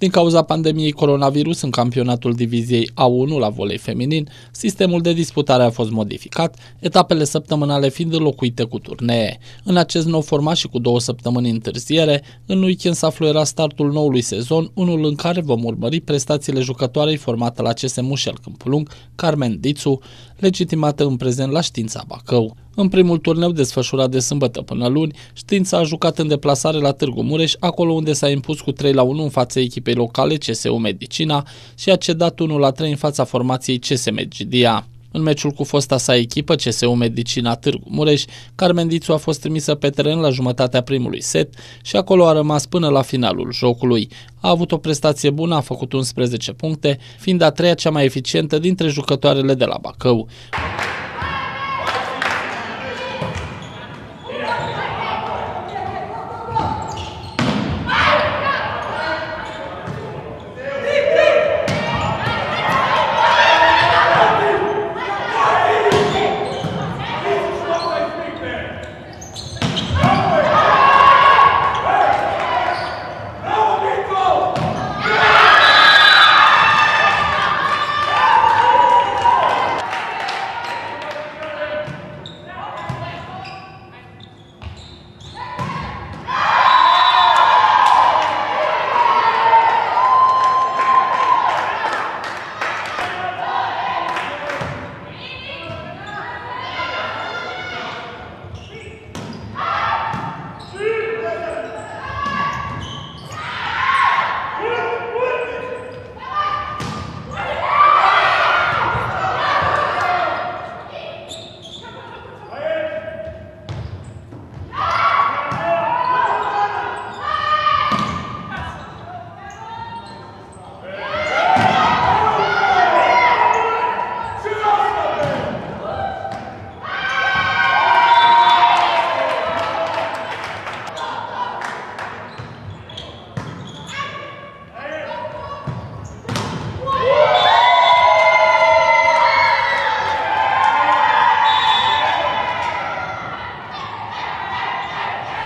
Din cauza pandemiei coronavirus în campionatul diviziei A1 la volei feminin, sistemul de disputare a fost modificat, etapele săptămânale fiind înlocuite cu turnee. În acest nou format și cu două săptămâni întârziere, în weekend s-a fluierat startul noului sezon, unul în care vom urmări prestațiile jucătoarei formată la CS Mușel Câmpulung, Carmen Dițu, legitimată în prezent la Știința Bacău. În primul turneu desfășurat de sâmbătă până luni, Știința a jucat în deplasare la Târgu Mureș, acolo unde s-a impus cu 3 la 1 în fața echipei locale CSU Medicina și a cedat 1 la 3 în fața formației CS Medgidia. În meciul cu fosta sa echipă, CSU Medicina Târgu Mureș, Carmen Dițu a fost trimisă pe teren la jumătatea primului set și acolo a rămas până la finalul jocului. A avut o prestație bună, a făcut 11 puncte, fiind a treia cea mai eficientă dintre jucătoarele de la Bacău.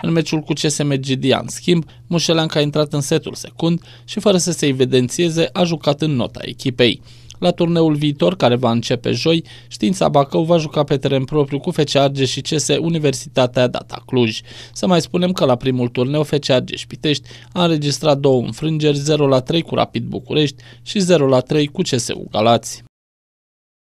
În meciul cu CSM GDA, în schimb, Mușelanca a intrat în setul secund și fără să se evidențieze a jucat în nota echipei. La turneul viitor, care va începe joi, Știința Bacău va juca pe teren propriu cu FC Argeș și CS Universitatea Data Cluj. Să mai spunem că la primul turneu FC Argeș Pitești a înregistrat două înfrângeri 0 la 3 cu Rapid București și 0 la 3 cu CSU Galați.